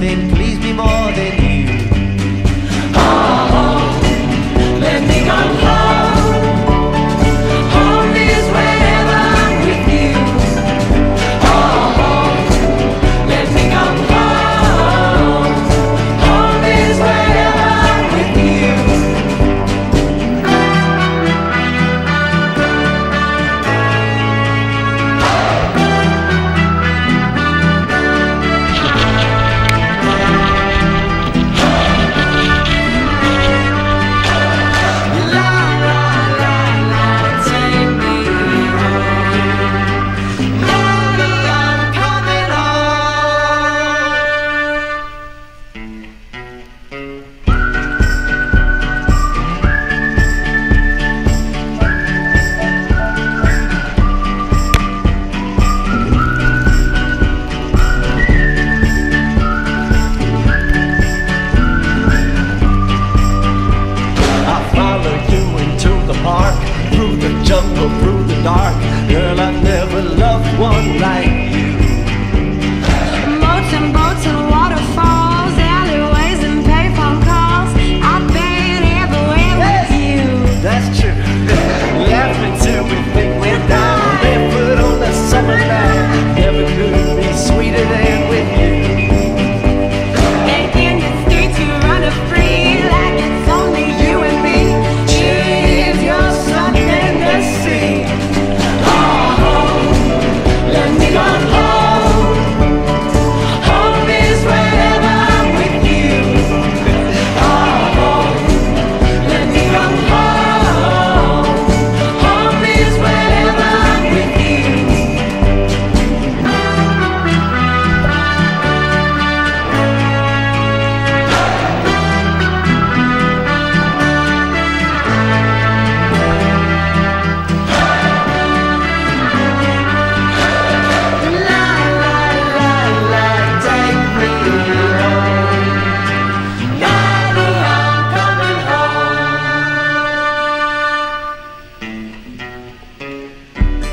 nothing please through the dark. Girl, I never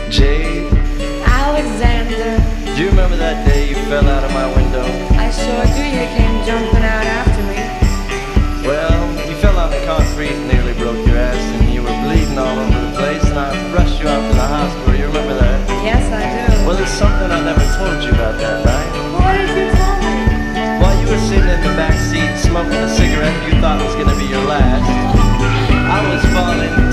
Jade, Alexander, do you remember that day you fell out of my window? I sure do. You came jumping out after me. Well, you fell on the concrete, nearly broke your ass, and you were bleeding all over the place, and I rushed you out to the hospital. You remember that? Yes, I do. Well, there's something I never told you about that night. What did you tell me? While you were sitting in the back seat smoking a cigarette you thought was gonna be your last, I was falling